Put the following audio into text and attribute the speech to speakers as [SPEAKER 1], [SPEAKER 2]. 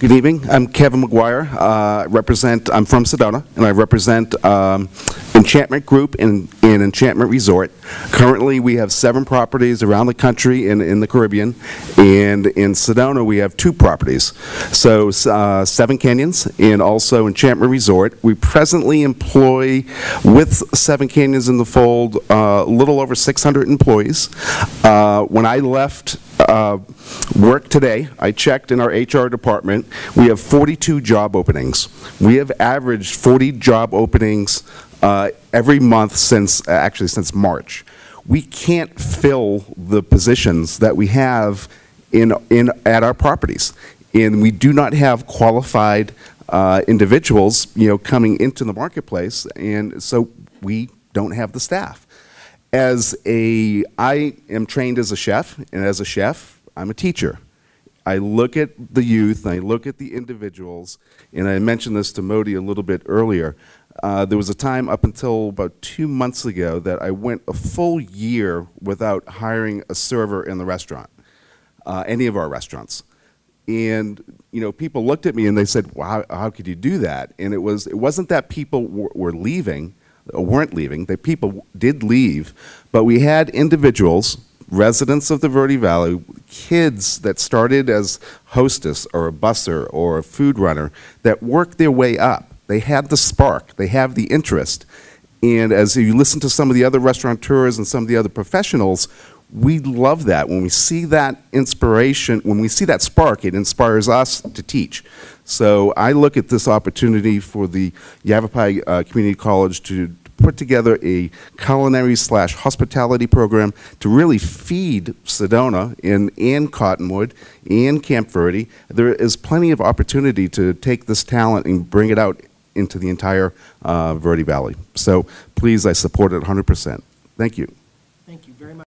[SPEAKER 1] Good evening. I'm Kevin McGuire. Uh, represent. I'm from Sedona, and I represent um, Enchantment Group in, and Enchantment Resort. Currently, we have seven properties around the country and in the Caribbean, and in Sedona we have two properties. So uh, Seven Canyons and also Enchantment Resort. We presently employ, with Seven Canyons in the fold, uh, a little over 600 employees. Uh, when I left uh, work today, I checked in our HR department, we have 42 job openings. We have averaged 40 job openings uh, every month since, actually since March. We can't fill the positions that we have in, in, at our properties. And we do not have qualified uh, individuals, you know, coming into the marketplace, and so we don't have the staff. As a, I am trained as a chef, and as a chef, I'm a teacher. I look at the youth, I look at the individuals, and I mentioned this to Modi a little bit earlier. Uh, there was a time up until about two months ago that I went a full year without hiring a server in the restaurant, uh, any of our restaurants. And you know, people looked at me and they said, well, how, how could you do that?" And it was it wasn't that people were leaving Uh, weren't leaving. The people did leave, but we had individuals, residents of the Verde Valley, kids that started as hostess or a busser or a food runner that worked their way up. They had the spark. They have the interest. And as you listen to some of the other restaurateurs and some of the other professionals, we love that. When we see that inspiration, when we see that spark, it inspires us to teach. So I look at this opportunity for the Yavapai uh, Community College to put together a culinary slash hospitality program to really feed Sedona and, Cottonwood and Camp Verde. There is plenty of opportunity to take this talent and bring it out into the entire uh, Verde Valley. So please, I support it 100%. Thank you.
[SPEAKER 2] Thank you very much.